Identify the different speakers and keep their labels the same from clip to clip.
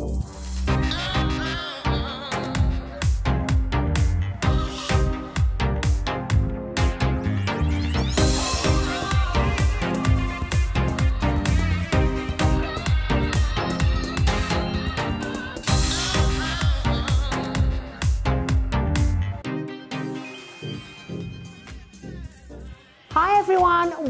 Speaker 1: Hi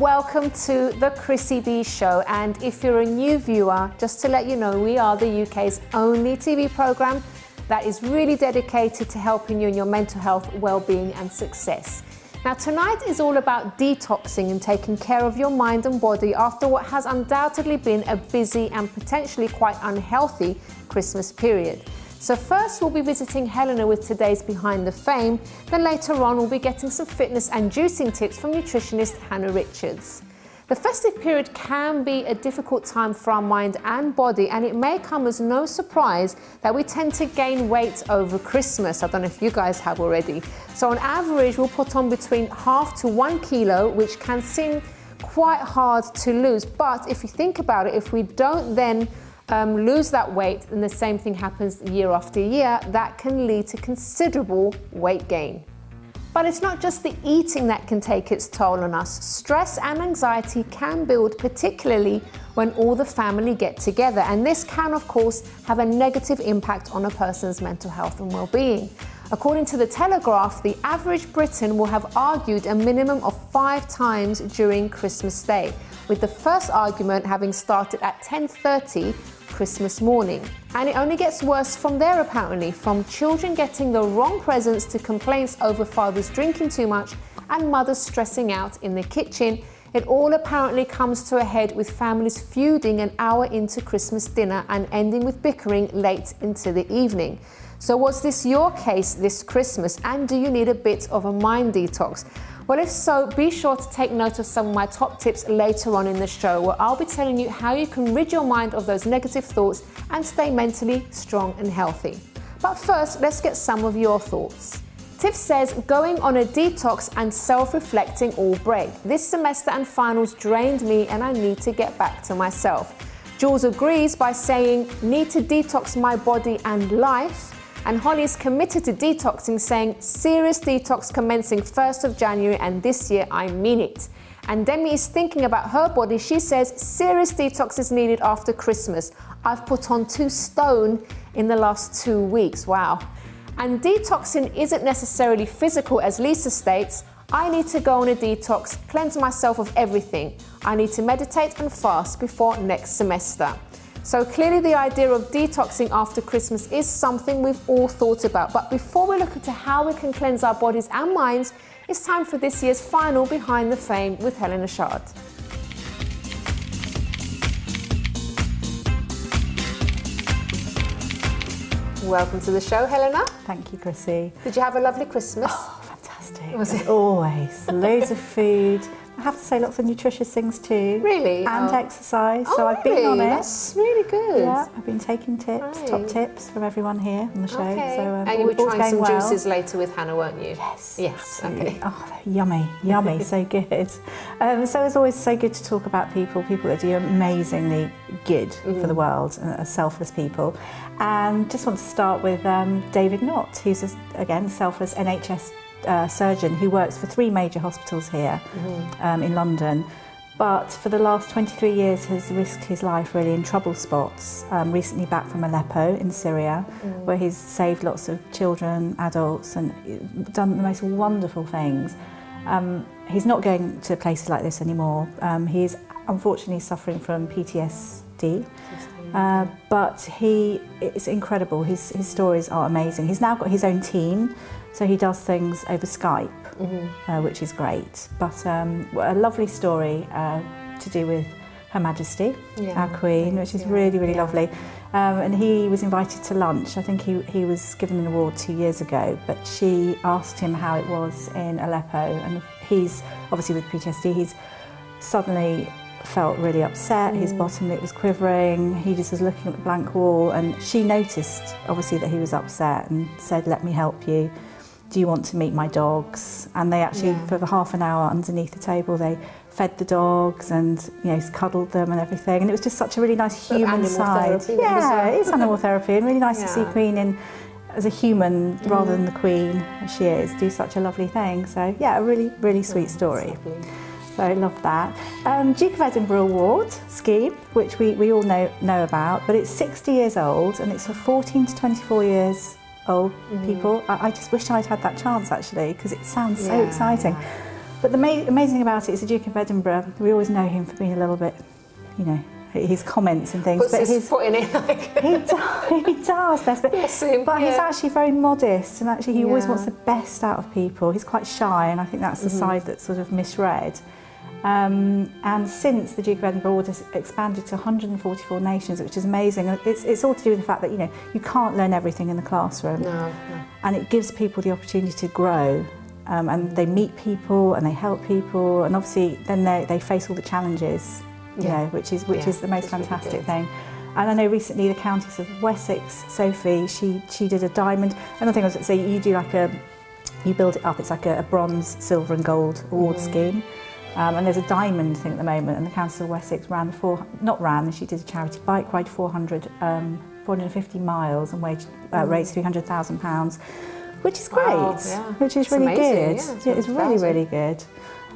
Speaker 1: welcome to the Chrissy B Show. And if you're a new viewer, just to let you know, we are the UK's only TV programme that is really dedicated to helping you in your mental health, well-being and success. Now tonight is all about detoxing and taking care of your mind and body after what has undoubtedly been a busy and potentially quite unhealthy Christmas period. So first we'll be visiting Helena with today's Behind the Fame, then later on we'll be getting some fitness and juicing tips from nutritionist Hannah Richards. The festive period can be a difficult time for our mind and body and it may come as no surprise that we tend to gain weight over Christmas. I don't know if you guys have already. So on average we'll put on between half to one kilo which can seem quite hard to lose but if you think about it if we don't then um, lose that weight and the same thing happens year after year, that can lead to considerable weight gain. But it's not just the eating that can take its toll on us. Stress and anxiety can build, particularly when all the family get together. And this can, of course, have a negative impact on a person's mental health and well being. According to the Telegraph, the average Briton will have argued a minimum of five times during Christmas Day, with the first argument having started at 10:30 Christmas morning. And it only gets worse from there apparently, from children getting the wrong presents to complaints over fathers drinking too much and mothers stressing out in the kitchen. It all apparently comes to a head with families feuding an hour into Christmas dinner and ending with bickering late into the evening. So, was this your case this Christmas? And do you need a bit of a mind detox? Well, if so, be sure to take note of some of my top tips later on in the show, where I'll be telling you how you can rid your mind of those negative thoughts and stay mentally strong and healthy. But first, let's get some of your thoughts. Tiff says going on a detox and self reflecting all break. This semester and finals drained me and I need to get back to myself. Jules agrees by saying, need to detox my body and life. And Holly is committed to detoxing, saying, serious detox commencing 1st of January, and this year I mean it. And Demi is thinking about her body. She says, serious detox is needed after Christmas. I've put on two stone in the last two weeks. Wow. And detoxing isn't necessarily physical, as Lisa states. I need to go on a detox, cleanse myself of everything. I need to meditate and fast before next semester. So clearly the idea of detoxing after Christmas is something we've all thought about. But before we look into how we can cleanse our bodies and minds, it's time for this year's final Behind the Fame with Helena Shard. Welcome to the show, Helena.
Speaker 2: Thank you, Chrissy.
Speaker 1: Did you have a lovely Christmas?
Speaker 2: Oh, fantastic. Was it? As always. Loads of food, I have to say lots of nutritious things too.
Speaker 1: Really?
Speaker 2: And
Speaker 1: oh.
Speaker 2: exercise.
Speaker 1: Oh,
Speaker 2: so I've been on it.
Speaker 1: That's really good.
Speaker 2: Yeah, I've been taking tips, right. top tips from everyone here on the show.
Speaker 1: Okay.
Speaker 2: So, um,
Speaker 1: and you were trying some
Speaker 2: well.
Speaker 1: juices later with Hannah, weren't you?
Speaker 2: Yes.
Speaker 1: Yes.
Speaker 2: Absolutely.
Speaker 1: Okay.
Speaker 2: Oh, yummy, yummy, so good. Um, so it's always so good to talk about people, people that do amazingly good mm. for the world, uh, selfless people. And just want to start with um, David Nott, who's a, again selfless NHS uh, surgeon who works for three major hospitals here mm-hmm. um, in London, but for the last 23 years has risked his life really in trouble spots. Um, recently back from Aleppo in Syria, mm. where he's saved lots of children, adults, and done the most wonderful things. Um, he's not going to places like this anymore. Um, he's unfortunately suffering from PTSD. Uh, but he it's incredible. His his stories are amazing. He's now got his own team, so he does things over Skype, mm-hmm. uh, which is great. But um, a lovely story uh, to do with Her Majesty, yeah, our Queen, which is yeah, really, really yeah. lovely. Um, and he was invited to lunch. I think he, he was given an award two years ago, but she asked him how it was in Aleppo. And he's obviously with PTSD, he's suddenly felt really upset. Mm. His bottom lip was quivering. He just was looking at the blank wall. And she noticed, obviously, that he was upset and said, Let me help you. Do you want to meet my dogs? And they actually,
Speaker 1: Yeah.
Speaker 2: for the half an hour underneath the table, they fed the dogs and you know cuddled them and everything. And it was just such a really nice human side.
Speaker 1: therapy
Speaker 2: Yeah, it is animal therapy, and really nice to see Queen in as a human rather
Speaker 1: Mm.
Speaker 2: than the Queen as she is. Do such a lovely thing. So yeah, a really really sweet
Speaker 1: Oh,
Speaker 2: story. So I love that. Um, Duke of Edinburgh Award scheme, which we, we all know know about, but it's 60 years old and it's for 14 to 24 years old
Speaker 1: Mm.
Speaker 2: people. I, I just wish I'd had that chance actually because it sounds so
Speaker 1: Yeah,
Speaker 2: exciting.
Speaker 1: yeah.
Speaker 2: But the ma- amazing about it is the Duke of Edinburgh. We always know him for being a little bit, you know, his comments and things.
Speaker 1: Puts
Speaker 2: but
Speaker 1: his,
Speaker 2: his
Speaker 1: foot in it like.
Speaker 2: he does, he does best, but,
Speaker 1: him,
Speaker 2: but he's actually very modest and actually he always wants the best out of people. He's quite shy, and I think that's the
Speaker 1: Mm-hmm.
Speaker 2: side that's sort of misread. Um, and since the Duke of Edinburgh Award has expanded to 144 nations, which is amazing, it's, it's all to do with the fact that you know you can't learn everything in the classroom,
Speaker 1: No, no.
Speaker 2: and it gives people the opportunity to grow. Um, and they meet people and they help people, and obviously then they, they face all the challenges, you
Speaker 1: Yeah.
Speaker 2: know, which is which
Speaker 1: Yeah,
Speaker 2: is the most
Speaker 1: it's really
Speaker 2: fantastic thing. And I know recently the Countess of Wessex, Sophie, she she did a diamond. Another thing I was going to say, you do like a, you build it up. It's like a, a bronze, silver, and gold award
Speaker 1: Mm.
Speaker 2: scheme. Um, and there's a diamond thing at the moment, and the Council of Wessex ran, four, not ran, she did a charity bike ride 400, um, 450 miles and waged, uh, mm. raised £300,000, which is great,
Speaker 1: wow, yeah.
Speaker 2: which is
Speaker 1: it's
Speaker 2: really
Speaker 1: amazing,
Speaker 2: good.
Speaker 1: Yeah,
Speaker 2: it's yeah,
Speaker 1: really,
Speaker 2: really good.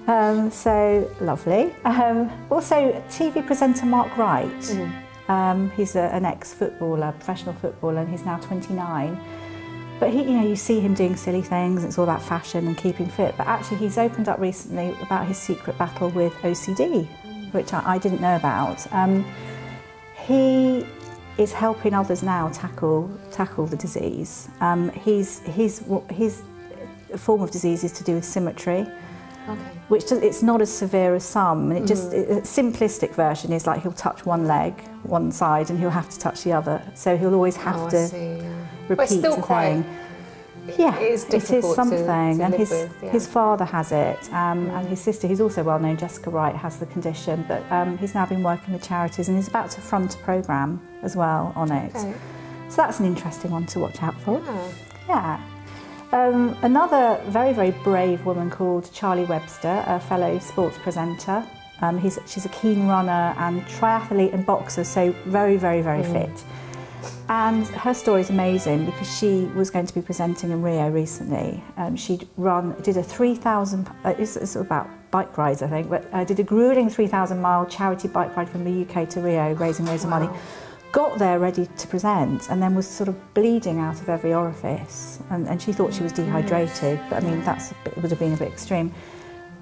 Speaker 2: Um, so lovely. Um, also, TV presenter Mark Wright.
Speaker 1: Mm.
Speaker 2: Um, he's a, an ex-footballer, professional footballer, and he's now 29. But he, you know, you see him doing silly things. It's all about fashion and keeping fit. But actually, he's opened up recently about his secret battle with OCD, which I, I didn't know about. Um, he is helping others now tackle tackle the disease. Um, he's his his form of disease is to do with symmetry
Speaker 1: Okay.
Speaker 2: which does, it's not as severe as some. And it just it, a simplistic version is like he'll touch one leg, one side, and he'll have to touch the other. So he'll always have
Speaker 1: oh,
Speaker 2: to
Speaker 1: see, yeah.
Speaker 2: Repeat
Speaker 1: But still
Speaker 2: the
Speaker 1: quite.
Speaker 2: thing. Yeah,
Speaker 1: it is
Speaker 2: it is
Speaker 1: to-
Speaker 2: something.
Speaker 1: to
Speaker 2: and
Speaker 1: live
Speaker 2: his
Speaker 1: with, yeah.
Speaker 2: his father has it, um, and his sister, who's also well known, Jessica Wright, has the condition. But um, he's now been working with charities, and he's about to front a program as well on it.
Speaker 1: Okay.
Speaker 2: So that's an interesting one to watch out for.
Speaker 1: Yeah.
Speaker 2: Yeah. Um, another very, very brave woman called Charlie Webster, a fellow sports presenter. Um, he's, she's a keen runner and triathlete and boxer, so very, very, very fit. And her story is amazing because she was going to be presenting in Rio recently. Um, she'd run, did a 3,000, uh, it's, it's about bike rides, I think, but uh, did a grueling 3,000 mile charity bike ride from the UK to Rio, raising loads of money. Got there ready to present and then was sort of bleeding out of every orifice. And, and she thought she was dehydrated but I mean that's a bit, would have been a bit extreme.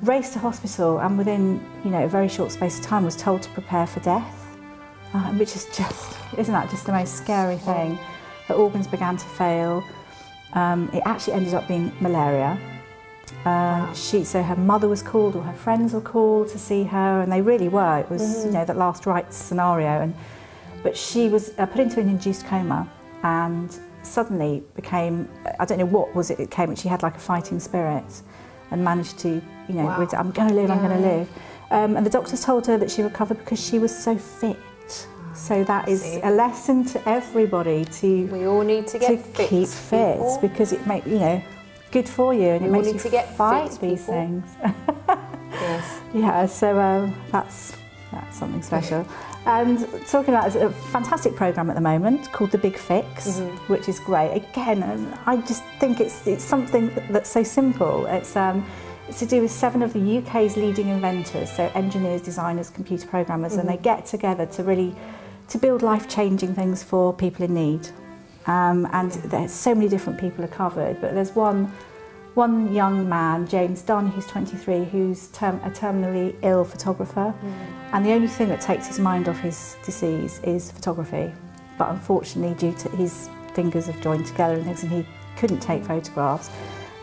Speaker 2: Raced to hospital and within you know a very short space of time was told to prepare for death uh, which is just isn't that just the most scary thing? Her organs began to fail. Um, it actually ended up being malaria. Uh, she so her mother was called or her friends were called to see her and they really were. It was you know that last rites scenario. And but she was uh, put into an induced coma and suddenly became I don't know what was it it came but she had like a fighting spirit and managed to you know
Speaker 1: Wow.
Speaker 2: I'm going to live I'm going to live. Um, and the doctors told her that she recovered because she was so fit so that is
Speaker 1: See.
Speaker 2: a lesson to everybody to
Speaker 1: We all need to
Speaker 2: to
Speaker 1: fit.
Speaker 2: keep fit
Speaker 1: people.
Speaker 2: because it make you know good for you and
Speaker 1: We
Speaker 2: it makes
Speaker 1: need
Speaker 2: you
Speaker 1: to get
Speaker 2: fight
Speaker 1: fit,
Speaker 2: these
Speaker 1: people.
Speaker 2: things
Speaker 1: Yes.
Speaker 2: yeah, so um, that's that's something special. And talking about a fantastic program at the moment called The Big Fix,
Speaker 1: Mm-hmm.
Speaker 2: which is great. Again, um, I just think it's it's something that's so simple. It's um, it's to do with seven of the UK's leading inventors, so engineers, designers, computer programmers, and they
Speaker 1: Mm-hmm.
Speaker 2: get together to really to build life-changing things for people in need. Um, and there's so many different people are covered, but there's one one young man, James Dunn, who's 23, who's term, a terminally ill photographer, and the only thing that takes his mind off his disease is photography. But unfortunately, due to his fingers have joined together and things, and he couldn't take photographs.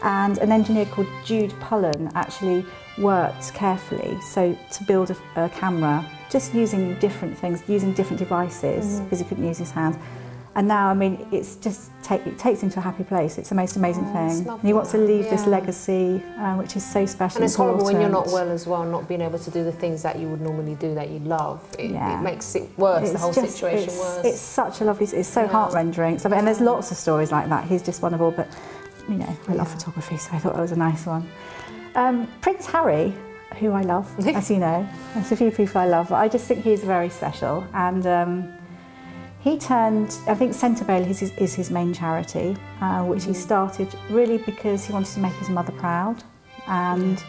Speaker 2: And an engineer called Jude Pullen actually worked carefully so to build a, a camera, just using different things, using different devices because he couldn't use his hands. And now, I mean, it's just take, it takes him to a happy place. It's the most amazing
Speaker 1: Oh,
Speaker 2: thing. And he wants to leave this legacy, um, which is so special.
Speaker 1: And it's horrible when you're not well as well, not being able to do the things that you would normally do that you love. It,
Speaker 2: Yeah.
Speaker 1: it makes it worse, the
Speaker 2: It's
Speaker 1: whole
Speaker 2: just-
Speaker 1: situation
Speaker 2: it's,
Speaker 1: worse.
Speaker 2: It's such a lovely, it's so
Speaker 1: Yeah.
Speaker 2: heart rendering. So, and there's lots of stories like that. He's just one of all, but you know, I love photography, so I thought that was a nice one. Um, Prince Harry, who I love, as you know, there's a few people I love, but I just think he's very special. And um, he turned, I think Sentebale is his, is his main charity, uh, which he started really because he wanted to make his mother proud. And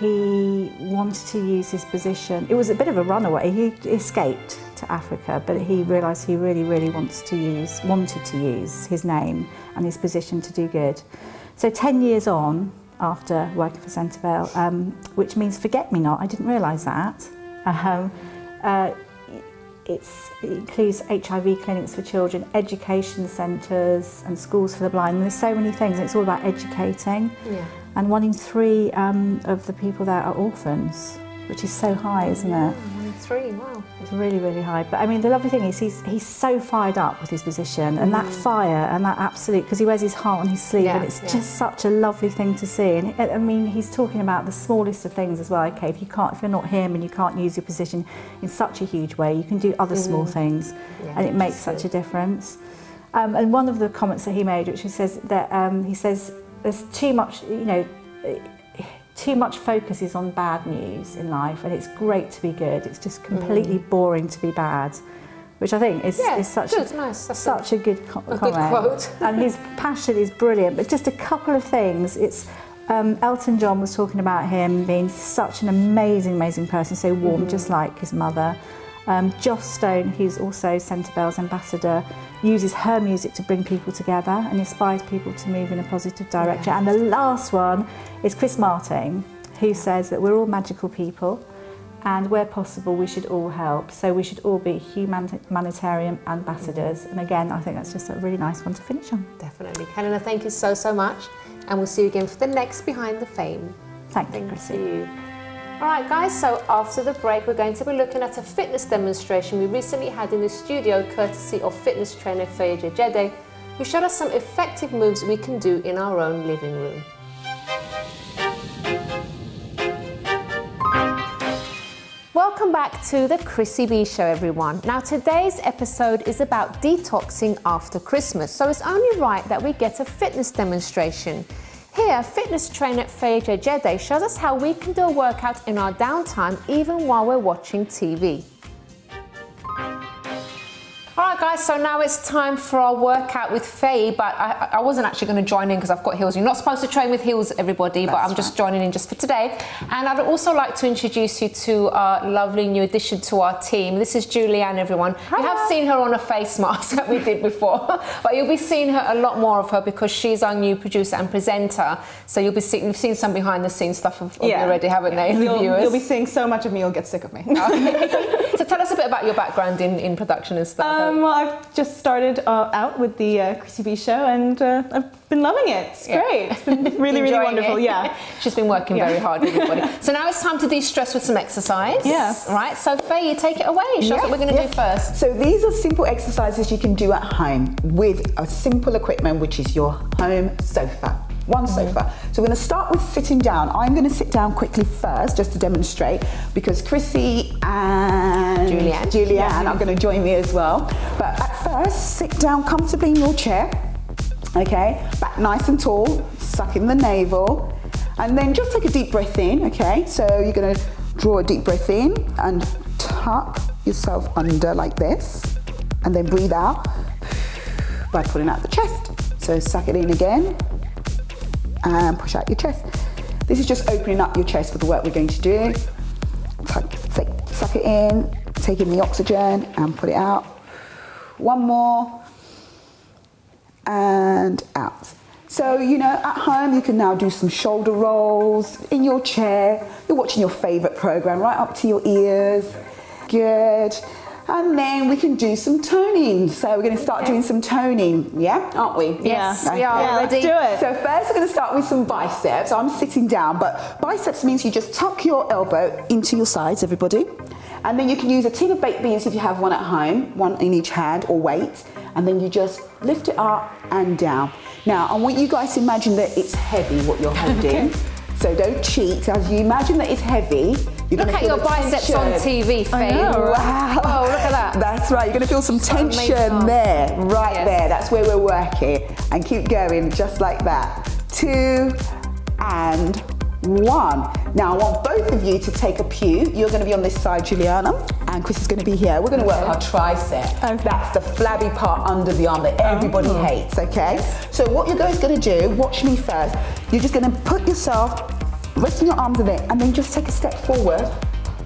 Speaker 2: he wanted to use his position. It was a bit of a runaway. He escaped to Africa, but he realised he really, really wants to use, wanted to use his name and his position to do good. So 10 years on, after working for Centrevale, um, which means forget me not. I didn't realise that. Um, uh, it's, it includes HIV clinics for children, education centres and schools for the blind. And there's so many things. It's all about educating.
Speaker 1: Yeah.
Speaker 2: And one in three um, of the people there are orphans, which is so high, isn't it? Mm-hmm.
Speaker 1: Three, wow.
Speaker 2: It's really, really high. But I mean, the lovely thing is he's, he's so fired up with his position and that fire and that absolute, because he wears his heart on his sleeve
Speaker 1: Yeah,
Speaker 2: and it's
Speaker 1: yeah.
Speaker 2: just such a lovely thing to see. And I mean, he's talking about the smallest of things as well. Okay, if you can't, if you're not him and you can't use your position in such a huge way, you can do other small things
Speaker 1: Yeah,
Speaker 2: and it makes such a difference. Um, and one of the comments that he made, which he says that um, he says there's too much, you know, too much focus is on bad news in life, and it's great to be good. It's just completely boring to be bad, which I think is,
Speaker 1: Yeah,
Speaker 2: is such
Speaker 1: good,
Speaker 2: a,
Speaker 1: nice. That's
Speaker 2: such a good co-
Speaker 1: a good
Speaker 2: comment.
Speaker 1: quote.
Speaker 2: and his passion is brilliant. But just a couple of things. It's um, Elton John was talking about him being such an amazing, amazing person, so warm,
Speaker 1: Mm-hmm.
Speaker 2: just like his mother. Um, Joss Stone, who's also Sentebale's ambassador, uses her music to bring people together and inspires people to move in a positive direction. And the last one is Chris Martin, who says that we're all magical people and where possible we should all help. So we should all be humanitarian ambassadors. And again, I think that's just a really nice one to finish on.
Speaker 1: Definitely. Helena, thank you so, so much. And we'll see you again for the next Behind the Fame.
Speaker 2: Thank you,
Speaker 1: Thank
Speaker 2: Chrissy.
Speaker 1: you. All right, guys, so after the break, we're going to be looking at a fitness demonstration we recently had in the studio, courtesy of fitness trainer Faye Jede, who showed us some effective moves we can do in our own living room. Welcome back to the Chrissy B Show, everyone. Now, today's episode is about detoxing after Christmas, so it's only right that we get a fitness demonstration. Here, fitness trainer Faye Jede shows us how we can do a workout in our downtime even while we're watching TV. Right, guys, so now it's time for our workout with Faye, but I, I wasn't actually going to join in because I've got heels. You're not supposed to train with heels, everybody, but I'm just joining in just for today. And I'd also like to introduce you to our lovely new addition to our team. This is Julianne, everyone. You have seen her on a face mask that we did before, but you'll be seeing her a lot more of her because she's our new producer and presenter. So you'll be seeing, you've seen some behind the scenes stuff of, of you already, haven't they, the
Speaker 3: You'll,
Speaker 1: viewers?
Speaker 3: you'll be seeing so much of me, you'll get sick of me.
Speaker 1: so tell us a bit about your background in, in production and stuff.
Speaker 3: Um, well, I've just started uh, out with the uh, Chrissy B show, and uh, I've been loving it. It's
Speaker 1: Yeah.
Speaker 3: great. It's been really, really wonderful.
Speaker 1: it.
Speaker 3: Yeah.
Speaker 1: She's been working
Speaker 3: Yeah.
Speaker 1: very hard, with everybody. so now it's time to de-stress with some exercise.
Speaker 3: Yes.
Speaker 1: Right. So Faye, you take it away. Show us what we're going to
Speaker 4: Yes.
Speaker 1: do first.
Speaker 4: So these are simple exercises you can do at home with a simple equipment, which is your home sofa. One sofa. So we're going to start with sitting down. I'm going to sit down quickly first, just to demonstrate, because Chrissy and
Speaker 1: Julianne.
Speaker 4: Julianne are going to join me as well. But at first, sit down comfortably in your chair. Okay, back nice and tall, suck in the navel, and then just take a deep breath in. Okay, so you're going to draw a deep breath in and tuck yourself under like this, and then breathe out by pulling out the chest. So suck it in again and push out your chest. This is just opening up your chest for the work we're going to do. Tuck, take, suck it in, take in the oxygen and put it out. One more and out. So, you know, at home you can now do some shoulder rolls in your chair. You're watching your favorite program right up to your ears. Good. And then we can do some toning. So we're going to start doing some toning, yeah, aren't we?
Speaker 1: Yes,
Speaker 4: Okay.
Speaker 1: we are
Speaker 3: Yeah,
Speaker 1: ready.
Speaker 3: let's do it.
Speaker 4: So first we're going to start with some biceps. I'm sitting down, but biceps means you just tuck your elbow into your sides, everybody. And then you can use a tin of baked beans if you have one at home, one in each hand or weight. And then you just lift it up and down. Now, I want you guys to imagine that it's heavy what you're holding. So don't cheat. As you imagine that it's heavy, you're
Speaker 1: Look at your biceps on. TV, Faye.
Speaker 3: know,
Speaker 4: Wow.
Speaker 1: Oh, look at that.
Speaker 4: That's right. You're going to feel some tension there, right
Speaker 1: Yes.
Speaker 4: there. That's where we're working. And keep going, just like that. Two and one. Now, I want both of you to take a pew. You're going to be on this side, Juliana, and Chris is going to be here. We're going to work our tricep. That's the flabby part under the arm that everybody oh. hates, okay? So, what you're guys going to do, watch me first. You're just going to put yourself, resting your arms in it, and then just take a step forward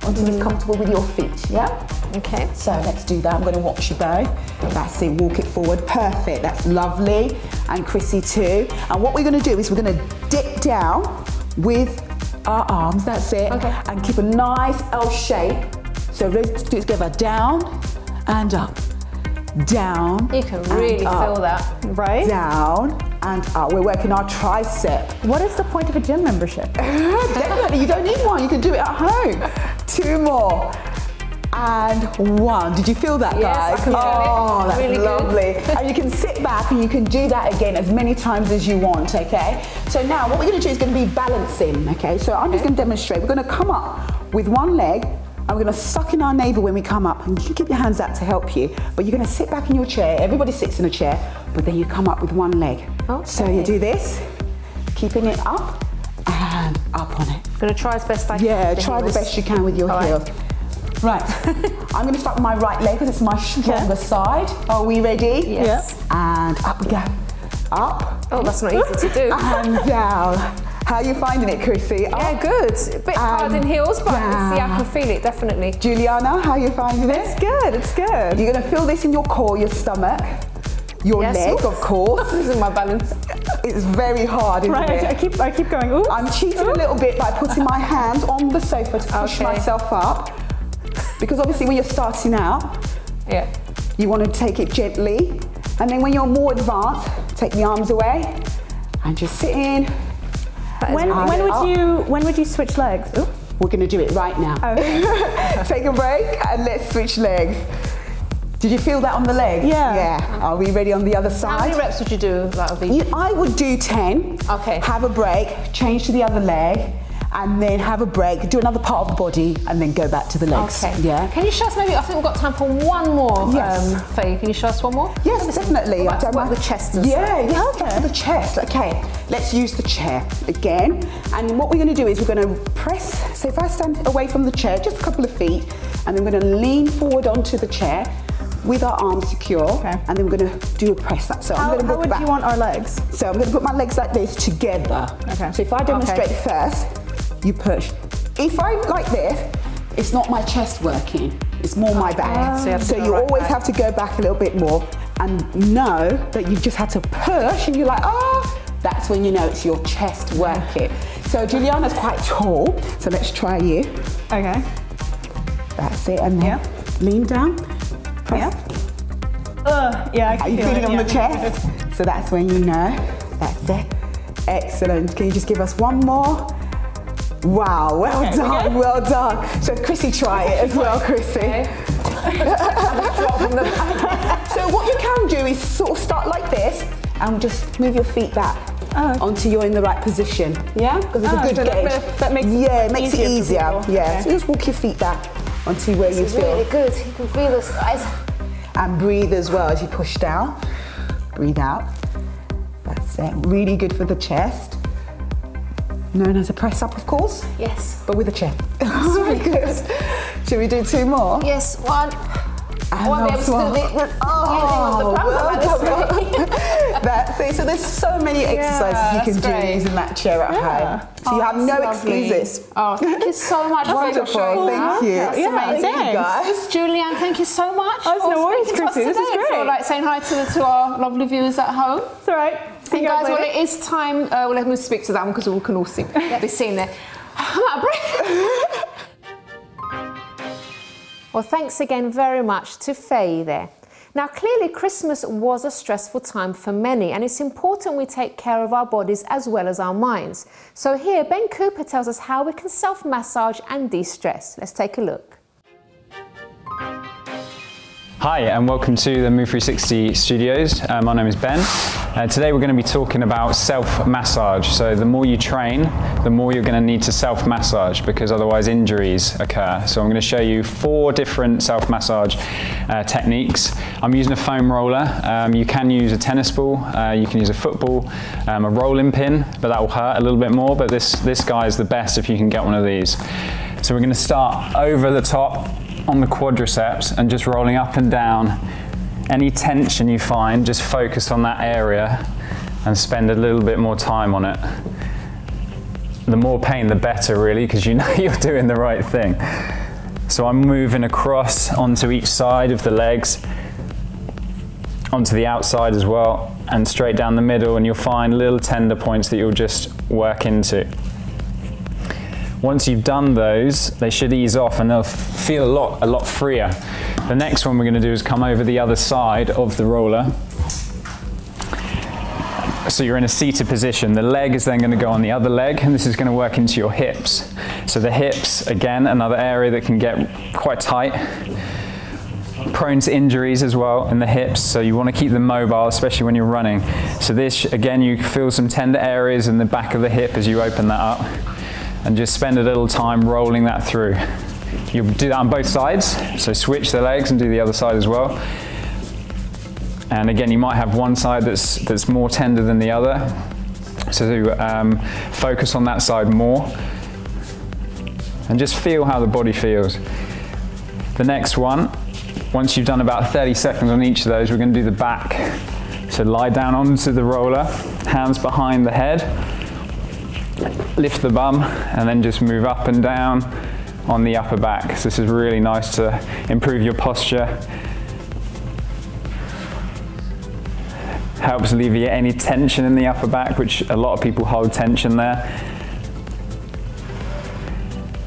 Speaker 4: until it's mm. comfortable with your feet, yeah?
Speaker 1: Okay.
Speaker 4: So let's do that. I'm going to watch you both. That's it. Walk it forward. Perfect. That's lovely. And Chrissy too. And what we're going to do is we're going to dip down with our arms. That's it.
Speaker 1: Okay.
Speaker 4: And keep a nice L shape. So let's do it together. Down and up. Down.
Speaker 1: You can really
Speaker 4: up.
Speaker 1: feel that.
Speaker 3: Right?
Speaker 4: Down and up. We're working our tricep.
Speaker 3: What is the point of a gym membership?
Speaker 4: Definitely, you don't need one. You can do it at home. Two more. And one. Did you feel that,
Speaker 1: Yes,
Speaker 4: guys?
Speaker 1: I can feel it.
Speaker 4: oh, that's
Speaker 1: Really good.
Speaker 4: lovely. and you can sit back and you can do that again as many times as you want, okay? So now what we're going to do is going to be balancing, okay? So I'm just going to demonstrate. We're going to come up with one leg and we're going to suck in our navel when we come up. And you can keep your hands out to help you. But you're going to sit back in your chair. Everybody sits in a chair, but then you come up with one leg. So you do this, keeping it up and up on it.
Speaker 1: I'm going to try as best I can.
Speaker 4: Yeah, try the best you can with your
Speaker 1: All right.
Speaker 4: Heels. Right, I'm going to start with my right leg because it's my stronger side. Are we ready?
Speaker 1: Yes.
Speaker 4: And up we go. Up
Speaker 1: Oh, that's not easy to do.
Speaker 4: and down. How are you finding it, Chrissy?
Speaker 1: Yeah,
Speaker 4: Up.
Speaker 1: good. A bit hard in heels, but
Speaker 4: down.
Speaker 1: yeah, I can feel it definitely.
Speaker 4: Juliana, how are you finding it?
Speaker 3: It's good, it's good.
Speaker 4: You're going to feel this in your core, your stomach, your
Speaker 1: Yes.
Speaker 4: leg, of course.
Speaker 1: Losing my balance.
Speaker 4: It's very hard, isn't
Speaker 3: Right,
Speaker 4: it?
Speaker 3: I keep, I keep going, ooh.
Speaker 4: I'm cheating a little bit by putting my hand on the sofa to push
Speaker 1: Okay.
Speaker 4: myself up. Because obviously when you're starting out,
Speaker 1: Yeah.
Speaker 4: you want to take it gently. And then when you're more advanced, take the arms away and just sit in.
Speaker 3: When, when would
Speaker 4: up.
Speaker 3: you when would you switch legs? Ooh.
Speaker 4: We're going to do it right now. Oh. take a break and let's switch legs. Did you feel that on the leg?
Speaker 3: Yeah.
Speaker 4: Yeah. Are we ready on the other side?
Speaker 1: How many reps would you do that would be?
Speaker 4: I would do 10.
Speaker 1: Okay.
Speaker 4: Have a break, change to the other leg, and then have a break, do another part of the body, and then go back to the legs.
Speaker 1: Okay.
Speaker 4: Yeah.
Speaker 1: Can you show us maybe? I think we've got time for one more.
Speaker 4: Yes.
Speaker 1: Um, Faye, can you show us one more?
Speaker 4: Yes, definitely.
Speaker 1: What
Speaker 4: I don't
Speaker 1: about
Speaker 4: mind.
Speaker 1: the chest and
Speaker 4: Yeah,
Speaker 1: stuff?
Speaker 4: yes,
Speaker 3: Okay.
Speaker 4: for the chest. Okay, let's use the chair again. And what we're going to do is we're going to press. So if I stand away from the chair, just a couple of feet, and then we're going to lean forward onto the chair with our arms secure,
Speaker 3: Okay.
Speaker 4: and then we're going to do a press up. So I'm going to
Speaker 3: how would
Speaker 4: back.
Speaker 3: you want our legs?
Speaker 4: So I'm going to put my legs like this together.
Speaker 3: Okay.
Speaker 4: So if I demonstrate first, you push. If I'm like this, it's not my chest working. It's more my back.
Speaker 1: So you
Speaker 4: So you
Speaker 1: right
Speaker 4: always
Speaker 1: back.
Speaker 4: have to go back a little bit more and know that you've just had to push and you're like, ah, that's when you know it's your chest working. So Juliana's quite tall, so let's try you.
Speaker 3: Okay.
Speaker 4: That's it, and then
Speaker 3: Yeah.
Speaker 4: lean down. Press.
Speaker 3: Yeah. Uh, yeah, I
Speaker 4: Are you
Speaker 3: feel
Speaker 4: feeling
Speaker 3: it,
Speaker 4: on
Speaker 3: yeah.
Speaker 4: the chest? So that's when you know. That's it. Excellent. Can you just give us one more? Wow, well
Speaker 3: Okay,
Speaker 4: done,
Speaker 3: good?
Speaker 4: well done. So Chrissy, try it as well, Chrissy. so what you can do is sort of start like this and just move your feet back
Speaker 3: Oh, okay.
Speaker 4: until you're in the right position. Yeah, because it's
Speaker 3: Oh,
Speaker 4: a good
Speaker 3: so that-
Speaker 4: gauge.
Speaker 3: that makes it
Speaker 4: yeah, it makes it
Speaker 3: easier.
Speaker 4: Yeah,
Speaker 3: Okay.
Speaker 4: so just walk your feet back until where you
Speaker 1: It's
Speaker 4: feel
Speaker 1: really good. You can feel this, guys.
Speaker 4: and breathe as well as you push down. Breathe out. That's it. Really good for the chest. Known as a press up, of course,
Speaker 1: Yes.
Speaker 4: but with a chair. Very good. Should we do two more?
Speaker 1: Yes, one. Oh, I
Speaker 4: And
Speaker 1: won't be able
Speaker 4: last
Speaker 1: to
Speaker 4: one.
Speaker 1: do the, the
Speaker 4: Oh, well. That's it. So there's so many exercises you can do
Speaker 1: great.
Speaker 4: using that chair at home. So you oh, have no excuses.
Speaker 1: Oh, thank you so much. for
Speaker 4: Wonderful. Thank you.
Speaker 1: That's
Speaker 3: Yeah,
Speaker 1: amazing.
Speaker 3: thanks.
Speaker 4: guys.
Speaker 1: Julianne, thank you so much.
Speaker 3: Oh, no worries,
Speaker 1: to
Speaker 3: Chrissy. This is great.
Speaker 1: For like saying hi to, the, to our lovely viewers at home.
Speaker 3: It's all right. See
Speaker 1: And
Speaker 3: you
Speaker 1: guys,
Speaker 3: guys
Speaker 1: well, it is time. Uh, well, let me speak to that one because we can all see, be seen there. I'm out of breath. well, thanks again very much to Faye there. Now, clearly, Christmas was a stressful time for many, and it's important we take care of our bodies as well as our minds. So, here, Ben Cooper tells us how we can self massage and de stress. Let's take a look.
Speaker 5: Hi, and welcome to the Move 360 studios. Uh, my name is Ben. Uh, today we're going to be talking about self massage. So, the more you train, the more you're going to need to self massage because otherwise injuries occur. So, I'm going to show you four different self massage uh, techniques. I'm using a foam roller. Um, you can use a tennis ball, uh, you can use a football, um, a rolling pin, but that will hurt a little bit more. But this, this guy is the best if you can get one of these. So, we're going to start over the top on the quadriceps and just rolling up and down. Any tension you find, just focus on that area and spend a little bit more time on it. The more pain, the better, really, because you know you're doing the right thing. So I'm moving across onto each side of the legs, onto the outside as well, and straight down the middle, and you'll find little tender points that you'll just work into. Once you've done those, they should ease off and they'll feel a lot, a lot freer. The next one we're going to do is come over the other side of the roller. So you're in a seated position. The leg is then going to go on the other leg, and this is going to work into your hips. So the hips, again, another area that can get quite tight. Prone to injuries as well in the hips, so you want to keep them mobile, especially when you're running. So this, again, you feel some tender areas in the back of the hip as you open that up and just spend a little time rolling that through. You'll do that on both sides, so switch the legs and do the other side as well. And again, you might have one side that's, that's more tender than the other, so um, focus on that side more and just feel how the body feels. The next one, once you've done about 30 seconds on each of those, we're going to do the back. So lie down onto the roller, hands behind the head, lift the bum and then just move up and down on the upper back. So this is really nice to improve your posture. Helps alleviate any tension in the upper back, which a lot of people hold tension there.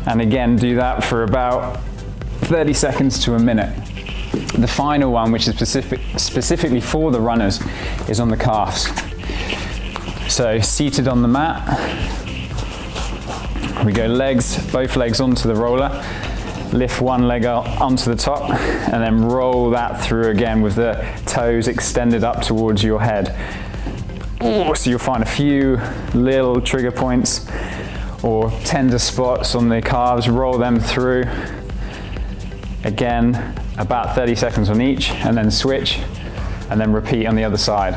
Speaker 5: And again, do that for about 30 seconds to a minute. The final one, which is specific, specifically for the runners, is on the calves. So seated on the mat, we go legs, both legs onto the roller, lift one leg up onto the top, and then roll that through again with the toes extended up towards your head. So you'll find a few little trigger points or tender spots on the calves, roll them through. Again, about 30 seconds on each, and then switch, and then repeat on the other side.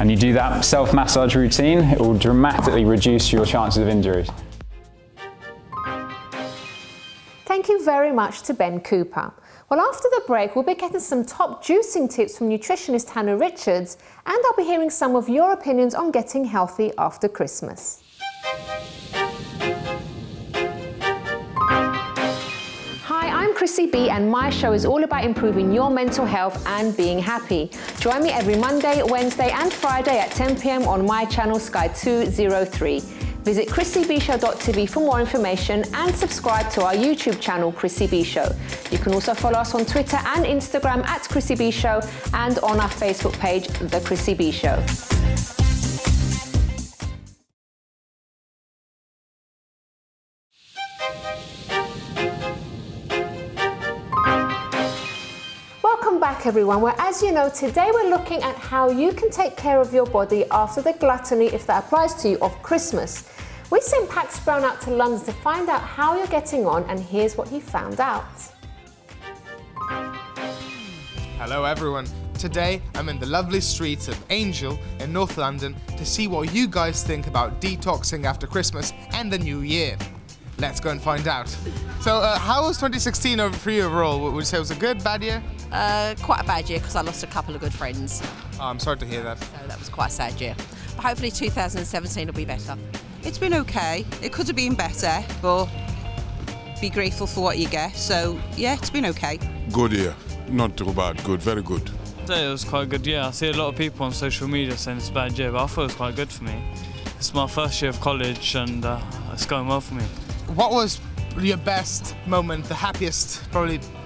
Speaker 5: And you do that self massage routine, it will dramatically reduce your chances of injuries.
Speaker 1: Very much to Ben Cooper. Well, after the break, we'll be getting some top juicing tips from nutritionist Hannah Richards, and I'll be hearing some of your opinions on getting healthy after Christmas. Hi, I'm Chrissy B, and my show is all about improving your mental health and being happy. Join me every Monday, Wednesday, and Friday at 10 pm on my channel Sky 203. Visit chrissybshow.tv for more information and subscribe to our YouTube channel, Chrissy B Show. You can also follow us on Twitter and Instagram at Chrissy B Show and on our Facebook page, The Chrissy B Show. Back everyone, where as you know, today we're looking at how you can take care of your body after the gluttony, if that applies to you, of Christmas. We sent Pax Brown out to London to find out how you're getting on, and here's what he found out.
Speaker 6: Hello everyone. Today I'm in the lovely streets of Angel in North London to see what you guys think about detoxing after Christmas and the New Year. Let's go and find out. So, uh, how was 2016 for you overall? Would you say it was a good, bad year?
Speaker 7: Uh, quite a bad year because I lost a couple of good friends.
Speaker 6: Oh, I'm sorry to hear that.
Speaker 7: So that was quite a sad year. But hopefully 2017 will be better.
Speaker 8: It's been okay. It could have been better, but be grateful for what you get. So, yeah, it's been okay.
Speaker 9: Good year. Not too bad. Good. Very good.
Speaker 10: It was quite a good year. I see a lot of people on social media saying it's a bad year, but I thought it was quite good for me. It's my first year of college and uh, it's going well for me.
Speaker 6: What was your best moment, the happiest probably
Speaker 7: My daughter,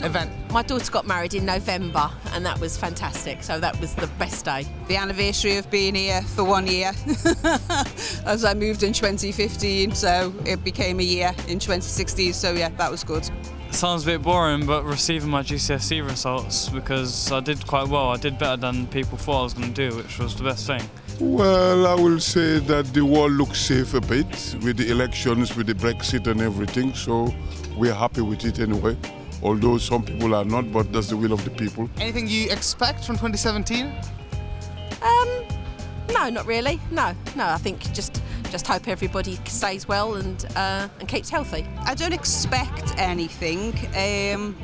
Speaker 6: event?
Speaker 7: my daughter got married in November and that was fantastic. So that was the best day.
Speaker 8: The anniversary of being here for one year, as I moved in 2015, so it became a year in 2016. So, yeah, that was good.
Speaker 10: sounds a bit boring, but receiving my GCSE results because I did quite well. I did better than people thought I was going to do, which was the best thing.
Speaker 9: Well, I will say that the world looks safe a bit with the elections, with the Brexit and everything, so we're happy with it anyway. Although some people are not, but that's the will of the people.
Speaker 6: Anything you expect from 2017?
Speaker 7: Um, no, not really. No, no. I think just just hope everybody stays well and uh, and keeps healthy.
Speaker 8: I don't expect anything. Um,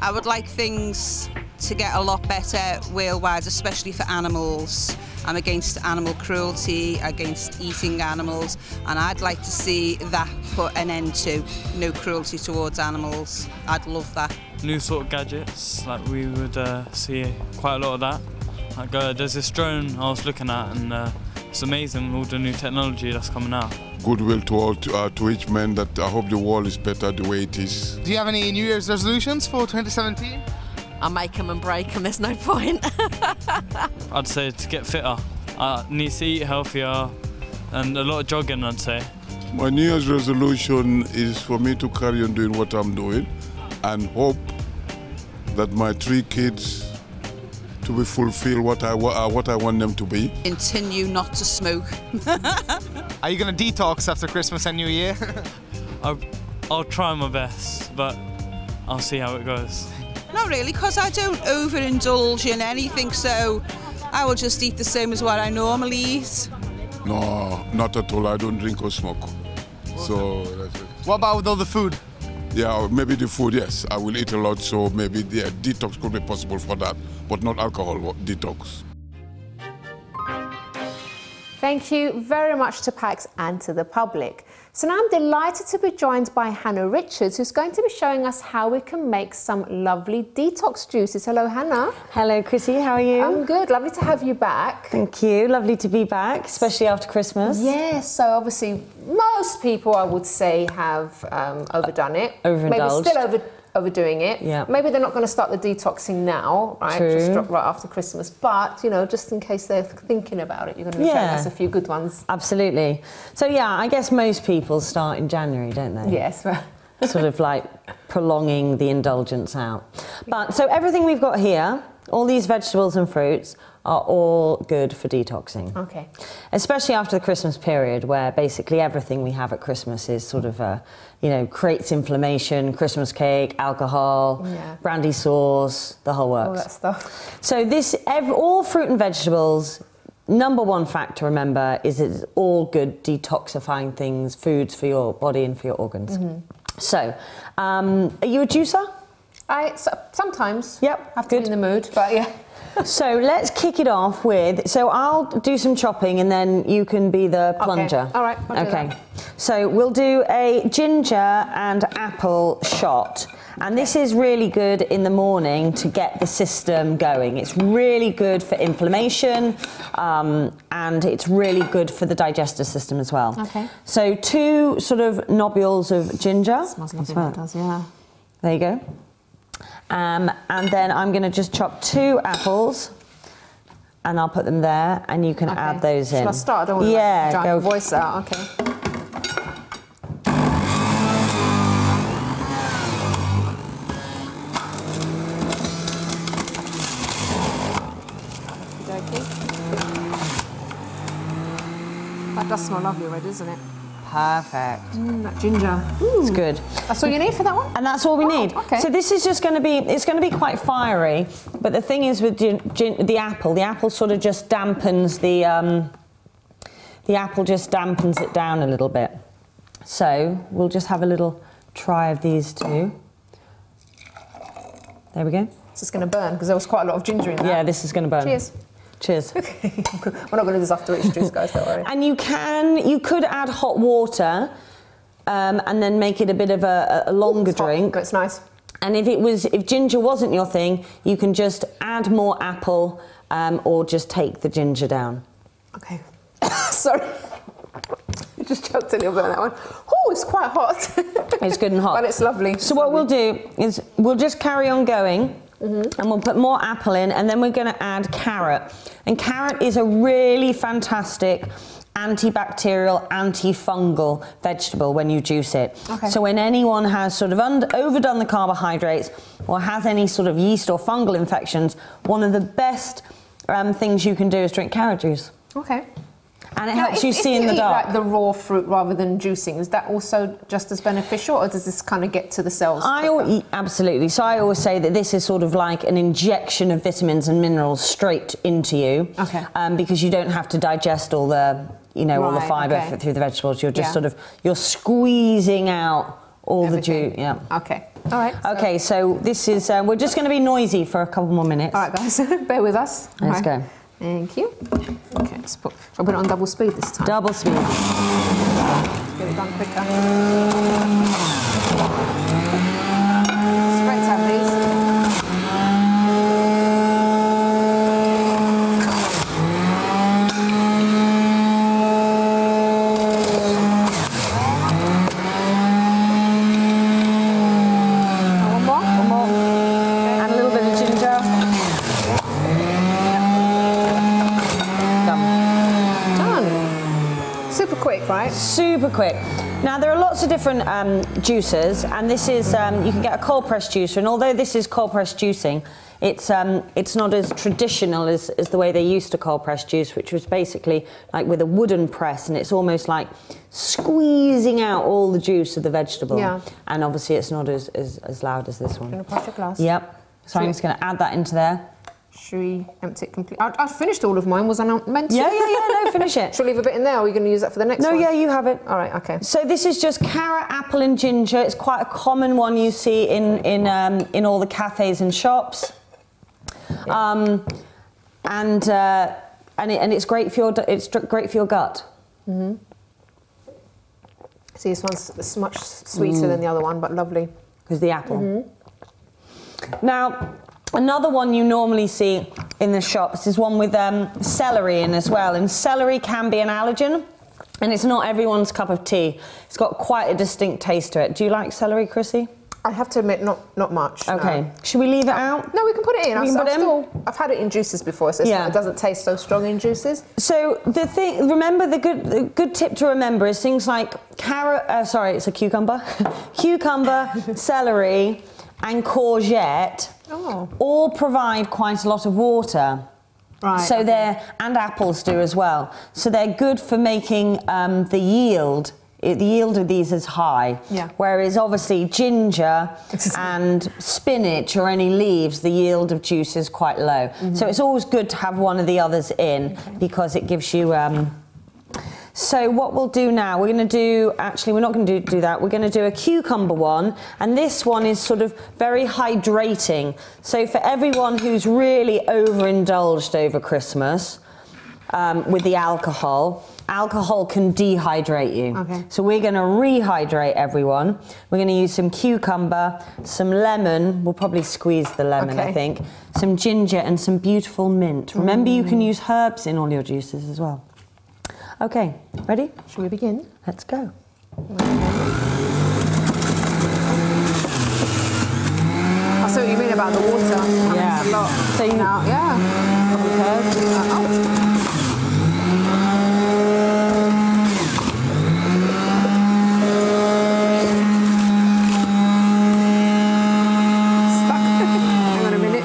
Speaker 8: I would like things to get a lot better worldwide, especially for animals. I'm against animal cruelty, against eating animals, and I'd like to see that put an end to. No cruelty towards animals. I'd love that.
Speaker 10: New sort of gadgets, like we would uh, see quite a lot of that. Like uh, there's this drone I was looking at, and uh, it's amazing all the new technology that's coming out.
Speaker 9: Goodwill to all, to, uh, to each man that I hope the world is better the way it is.
Speaker 6: Do you have any New Year's resolutions for 2017?
Speaker 7: I make them and break them. There's no point.
Speaker 10: I'd say to get fitter. I need to eat healthier and a lot of jogging, I'd say.
Speaker 9: My New Year's resolution is for me to carry on doing what I'm doing and hope that my three kids to be fulfill what I, uh, what I want them to be.
Speaker 8: Continue not to smoke.
Speaker 6: Are you going to detox after Christmas and New Year?
Speaker 10: I'll, I'll try my best, but I'll see how it goes.
Speaker 8: Not really, because I don't overindulge in anything, so I will just eat the same as what I normally eat.
Speaker 9: No, not at all. I don't drink or smoke. So that's it.
Speaker 6: what about with all the food?
Speaker 9: Yeah, maybe the food, yes. I will eat a lot, so maybe the detox could be possible for that, but not alcohol detox.
Speaker 1: Thank you very much to Pax and to the public. So now I'm delighted to be joined by Hannah Richards, who's going to be showing us how we can make some lovely detox juices. Hello, Hannah.
Speaker 11: Hello, Chrissy. How are you?
Speaker 1: I'm good. Lovely to have you back.
Speaker 11: Thank you. Lovely to be back, especially after Christmas.
Speaker 1: Yes. So obviously, most people, I would say, have um, overdone it. Maybe
Speaker 11: Overindulged.
Speaker 1: still over, overdoing it.
Speaker 11: Yeah.
Speaker 1: Maybe they're not going to start the detoxing now, right?
Speaker 11: True.
Speaker 1: Just drop right after Christmas. But you know, just in case they're thinking about it, you're going to be showing
Speaker 11: Yeah.
Speaker 1: us a few good ones.
Speaker 11: Absolutely. So, yeah, I guess most people start in January, don't they?
Speaker 1: Yes. Well.
Speaker 11: sort of like prolonging the indulgence out. But so everything we've got here, all these vegetables and fruits, are all good for detoxing.
Speaker 1: Okay.
Speaker 11: Especially after the Christmas period, where basically everything we have at Christmas is sort of, uh, you know, creates inflammation, Christmas cake, alcohol,
Speaker 1: Yeah.
Speaker 11: brandy sauce, the whole works.
Speaker 1: All that stuff.
Speaker 11: So this, ev all fruit and vegetables. Number one fact to remember is it's all good detoxifying things, foods for your body and for your organs.
Speaker 1: Mm-hmm.
Speaker 11: So, um, are you a juicer?
Speaker 1: I so, sometimes.
Speaker 11: Yep.
Speaker 1: Have to be in the mood, but yeah.
Speaker 11: so let's kick it off with. So I'll do some chopping, and then you can be the plunger. Okay.
Speaker 1: All right,
Speaker 11: okay. So we'll do a ginger and apple shot. And this is really good in the morning to get the system going. It's really good for inflammation um, and it's really good for the digestive system as well.
Speaker 1: Okay.
Speaker 11: So, two sort of nobules of ginger.
Speaker 1: Smells lovely.
Speaker 11: Smell it.
Speaker 1: does, yeah.
Speaker 11: There you go. Um, and then I'm going to just chop two apples and I'll put them there and you can add those in.
Speaker 1: Shall I start? I don't want to
Speaker 11: yeah,
Speaker 1: like,
Speaker 11: go.
Speaker 1: go. voice out. Okay. That does smell lovely already, doesn't it?
Speaker 11: Perfect.
Speaker 1: Mm, that ginger.
Speaker 11: It's good.
Speaker 1: That's all you need for that one?
Speaker 11: And that's all we need.
Speaker 1: okay.
Speaker 11: So this is just going to be, it's going to be quite fiery, but the thing is with gin, gin, the apple, the apple sort of just dampens the, um, the apple just dampens it down a little bit. So we'll just have a little try of these two. There we go.
Speaker 1: It's just going to burn because there was quite a lot of ginger in there.
Speaker 11: Yeah, this is going to burn.
Speaker 1: Cheers.
Speaker 11: Cheers.
Speaker 1: We're not going to do this after each juice, guys. Don't worry.
Speaker 11: And you can, you could add hot water um, and then make it a bit of a, a longer
Speaker 1: It's hot,
Speaker 11: drink.
Speaker 1: but it's nice.
Speaker 11: And if it was, if ginger wasn't your thing, you can just add more apple um, or just take the ginger down.
Speaker 1: Okay. Sorry. I just choked a little bit on that one. Oh, it's quite hot.
Speaker 11: It's good and hot.
Speaker 1: but it's lovely.
Speaker 11: So what we'll do is we'll just carry on going. And we'll put more apple in, and then we're going to add carrot. And carrot is a really fantastic antibacterial, antifungal vegetable when you juice it.
Speaker 1: Okay.
Speaker 11: So when anyone has sort of und- overdone the carbohydrates or has any sort of yeast or fungal infections, one of the best um, things you can do is drink carrot juice.
Speaker 1: Okay.
Speaker 11: And it
Speaker 1: Now,
Speaker 11: helps
Speaker 1: if-
Speaker 11: you
Speaker 1: if
Speaker 11: see in the dark.
Speaker 1: Like the raw fruit rather than juicing, is that also just as beneficial, or does this kind of get to the cells?
Speaker 11: I al- absolutely. So I always say that this is sort of like an injection of vitamins and minerals straight into you.
Speaker 1: Okay.
Speaker 11: Um, because you don't have to digest all the, you know, all the fibre
Speaker 1: okay.
Speaker 11: through the vegetables. You're just
Speaker 1: Yeah.
Speaker 11: sort of you're squeezing out all
Speaker 1: Everything.
Speaker 11: the juice. Yeah.
Speaker 1: Okay. All right. so-
Speaker 11: Okay. So this is uh, we're just going to be noisy for a couple more minutes.
Speaker 1: All right, guys, bear with us.
Speaker 11: Let's
Speaker 1: All
Speaker 11: go.
Speaker 1: Thank you. Okay, let's put, shall I put it on double speed this time?
Speaker 11: Double speed.
Speaker 1: Get it done quicker. Straight tab, please. And one more? One more.
Speaker 11: And a little bit of ginger. Done.
Speaker 1: Done. Super quick, right?
Speaker 11: Super quick. Now there are lots of different um, juicers, and this is um, you can get a cold press juicer. And although this is cold press juicing, it's um, it's not as traditional as, as the way they used to cold press juice, which was basically like with a wooden press, and it's almost like squeezing out all the juice of the vegetable.
Speaker 1: Yeah.
Speaker 11: And obviously, it's not as, as, as loud as this one.
Speaker 1: Gonna pass your glass.
Speaker 11: Yep. So I'm just going to add that into there.
Speaker 1: Should we empty it completely? I, I finished all of mine. Was I not meant to?
Speaker 11: Yeah, yeah, yeah. No, finish it.
Speaker 1: Should we leave a bit in there, are we going to use that for the next
Speaker 11: No,
Speaker 1: one?
Speaker 11: No, yeah, you have it.
Speaker 1: All right, okay.
Speaker 11: So this is just carrot, apple, and ginger. It's quite a common one you see in in um, in all the cafes and shops. Um, and uh, and it, and it's great for your it's great for your gut. Mhm.
Speaker 1: See, this one's much sweeter than the other one, but lovely.
Speaker 11: because the apple. Mhm. Now, another one you normally see in the shops is one with um, celery in as well, and celery can be an allergen. And it's not everyone's cup of tea. It's got quite a distinct taste to it. Do you like celery, Chrissy?
Speaker 1: I have to admit, not not much. no.
Speaker 11: Okay. Should we leave it out?
Speaker 1: No, we can put it in.
Speaker 11: We
Speaker 1: I've,
Speaker 11: can put
Speaker 1: I've
Speaker 11: it in?
Speaker 1: I've had it in juices before, so
Speaker 11: Yeah.
Speaker 1: not, it doesn't taste so strong in juices.
Speaker 11: So the thing, remember the good, the good tip to remember is things like carrot. Uh, sorry, it's a cucumber, cucumber, celery, and courgette.
Speaker 1: Oh.
Speaker 11: All provide quite a lot of water.
Speaker 1: Right.
Speaker 11: So they're and apples do as well. So they're good for making um, the yield. it- the yield of these is high.
Speaker 1: Yeah.
Speaker 11: Whereas obviously ginger and spinach or any leaves, the yield of juice is quite low.
Speaker 1: Mm-hmm.
Speaker 11: So it's always good to have one of the others in because it gives you. Um, so what we'll do now, we're going to do, actually we're not going to do, do that, we're going to do a cucumber one, and this one is sort of very hydrating. So for everyone who's really overindulged over Christmas um, with the alcohol, alcohol can dehydrate you.
Speaker 1: Okay.
Speaker 11: So we're going to rehydrate everyone. We're going to use some cucumber, some lemon, we'll probably squeeze the lemon, I
Speaker 1: Okay.
Speaker 11: think, some ginger and some beautiful mint. Remember you can use herbs in all your juices as well. Okay, ready?
Speaker 1: Shall we begin?
Speaker 11: Let's go.
Speaker 1: I see what you mean about the water. I
Speaker 11: Yeah.
Speaker 1: a lot.
Speaker 11: So you-
Speaker 1: now, yeah. Couple of. Uh, oh. Stuck. Hang on a minute.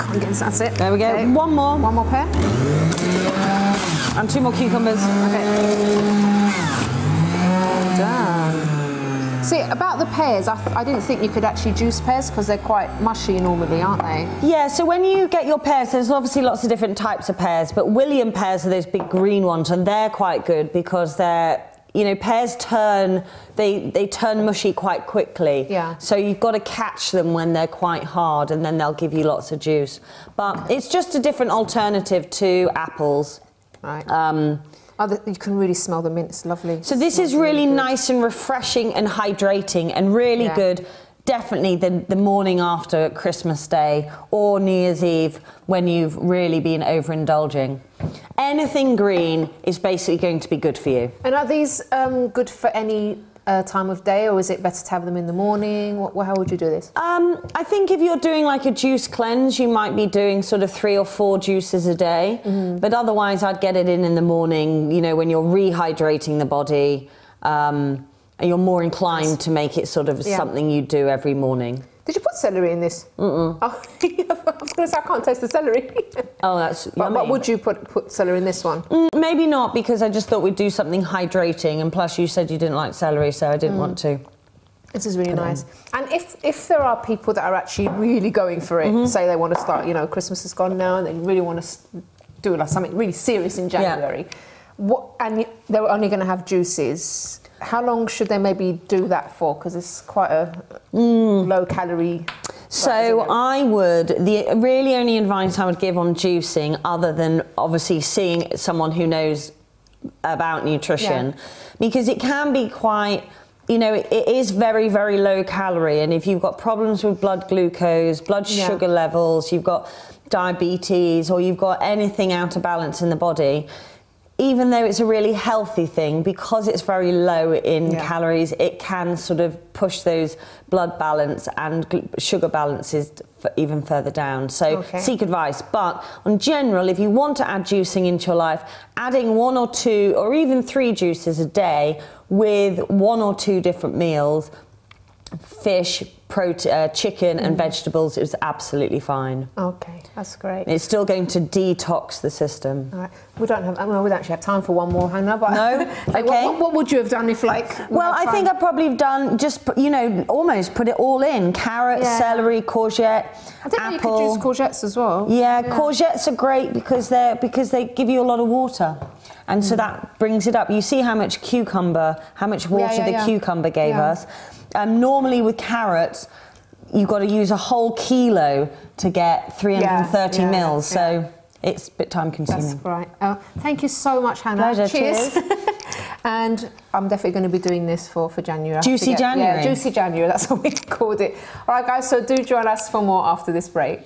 Speaker 1: Can't get that's it.
Speaker 11: There we go.
Speaker 1: Okay.
Speaker 11: One more.
Speaker 1: One more pair.
Speaker 11: And two more cucumbers.
Speaker 1: Okay. Done. See, about the pears, I, I didn't think you could actually juice pears because they're quite mushy normally, aren't they?
Speaker 11: Yeah, so when you get your pears, there's obviously lots of different types of pears, but William pears are those big green ones, and they're quite good because they're, you know, pears turn, they, they turn mushy quite quickly.
Speaker 1: Yeah.
Speaker 11: So you've got to catch them when they're quite hard, and then they'll give you lots of juice. But it's just a different alternative to apples.
Speaker 1: Right.
Speaker 11: Um,
Speaker 1: Oh, the, you can really smell the mint. It's lovely.
Speaker 11: So this is really nice and refreshing and hydrating and really
Speaker 1: Yeah.
Speaker 11: good. Definitely the, the morning after Christmas Day or New Year's Eve when you've really been overindulging. Anything green is basically going to be good for you.
Speaker 1: And are these um, good for any uh, time of day, or is it better to have them in the morning? What, how would you do this?
Speaker 11: Um, I think if you're doing like a juice cleanse, you might be doing sort of three or four juices a day.
Speaker 1: Mm-hmm.
Speaker 11: But otherwise, I'd get it in in the morning. You know, when you're rehydrating the body, um, you're more inclined to make it sort of
Speaker 1: Yeah.
Speaker 11: something you do every morning.
Speaker 1: Did you put celery in this? Mm-mm. Oh, I was going to say I can't taste the celery.
Speaker 11: Oh, that's
Speaker 1: but what
Speaker 11: yummy.
Speaker 1: would you put put celery in this one?
Speaker 11: Mm, Maybe not because I just thought we'd do something hydrating, and plus you said you didn't like celery, so I didn't
Speaker 1: Mm.
Speaker 11: want to.
Speaker 1: This is really nice. And if if there are people that are actually really going for it,
Speaker 11: Mm-hmm.
Speaker 1: say they want to start, you know, Christmas is gone now, and they really want to do like something really serious in January, what and they're only going to have juices. How long should they maybe do that for? Because it's quite a mm. low calorie.
Speaker 11: So I would the really only advice I would give on juicing, other than obviously seeing someone who knows about nutrition,
Speaker 1: Yeah.
Speaker 11: because it can be quite. You know, it, it is very, very low calorie, and if you've got problems with blood glucose, blood
Speaker 1: Yeah.
Speaker 11: sugar levels, you've got diabetes, or you've got anything out of balance in the body, even though it's a really healthy thing, because it's very low in
Speaker 1: Yeah.
Speaker 11: calories, it can sort of push those blood balance and sugar balances even further down. So
Speaker 1: Okay.
Speaker 11: seek advice. But on general, if you want to add juicing into your life, adding one or two or even three juices a day with one or two different meals, fish, prote- uh, chicken, and vegetables is absolutely fine.
Speaker 1: Okay, that's great.
Speaker 11: It's still going to detox the system.
Speaker 1: All right. We don't have. I mean, we don't actually have time for one more, Hannah. But
Speaker 11: No?
Speaker 1: What-
Speaker 11: Okay.
Speaker 1: what, what would you have done if, like?
Speaker 11: Well, I think I'd probably have done just, you know, almost put it all in carrot,
Speaker 1: Yeah.
Speaker 11: celery, courgette,
Speaker 1: I know you could use courgettes as well.
Speaker 11: yeah, courgettes are great because they're because they give you a lot of water, and
Speaker 1: Mm.
Speaker 11: so that brings it up. You see how much cucumber, how much water
Speaker 1: yeah,
Speaker 11: the
Speaker 1: yeah.
Speaker 11: cucumber gave
Speaker 1: Yeah.
Speaker 11: us. Um, normally with carrots, you've got to use a whole kilo to get 330
Speaker 1: yeah,
Speaker 11: mils.
Speaker 1: yeah.
Speaker 11: So it's a bit time consuming.
Speaker 1: That's right. Uh, thank you so much, Hannah.
Speaker 11: Pleasure,
Speaker 1: Cheers.
Speaker 11: cheers.
Speaker 1: and I'm definitely going to be doing this for, for January. I have to
Speaker 11: Juicy
Speaker 1: get-
Speaker 11: January.
Speaker 1: Yeah, Juicy January. That's what we called it. All right, guys. So do join us for more after this break.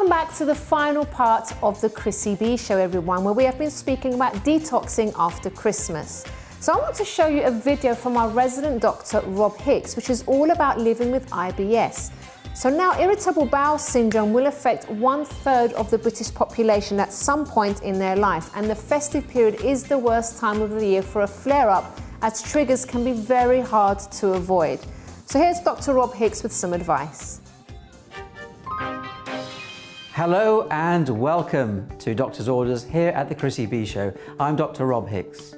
Speaker 1: Welcome back to the final part of the Chrissy B show, everyone, where we have been speaking about detoxing after Christmas. So, I want to show you a video from our resident doctor, Rob Hicks, which is all about living with IBS. So, now irritable bowel syndrome will affect one third of the British population at some point in their life, and the festive period is the worst time of the year for a flare up, as triggers can be very hard to avoid. So, here's Dr. Rob Hicks with some advice.
Speaker 12: Hello and welcome to Doctor's Orders here at the Chrissy B Show. I'm Dr. Rob Hicks.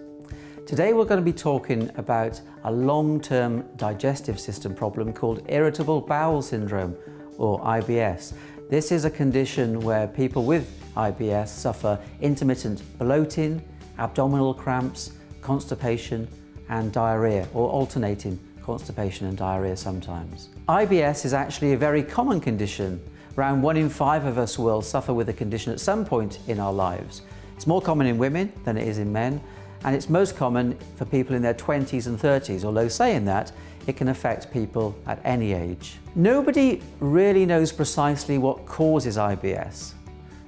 Speaker 12: Today we're going to be talking about a long-term digestive system problem called irritable bowel syndrome or IBS. This is a condition where people with IBS suffer intermittent bloating, abdominal cramps, constipation and diarrhea or alternating constipation and diarrhea sometimes. IBS is actually a very common condition Around one in five of us will suffer with a condition at some point in our lives. It's more common in women than it is in men, and it's most common for people in their 20s and 30s, although saying that, it can affect people at any age. Nobody really knows precisely what causes IBS.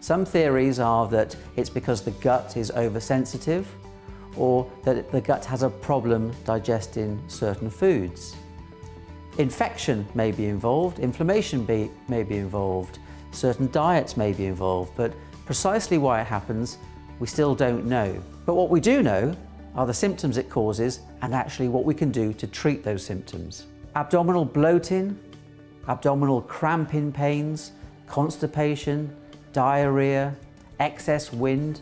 Speaker 12: Some theories are that it's because the gut is oversensitive, or that the gut has a problem digesting certain foods. Infection may be involved, inflammation be, may be involved, certain diets may be involved, but precisely why it happens, we still don't know. But what we do know are the symptoms it causes and actually what we can do to treat those symptoms. Abdominal bloating, abdominal cramping pains, constipation, diarrhea, excess wind,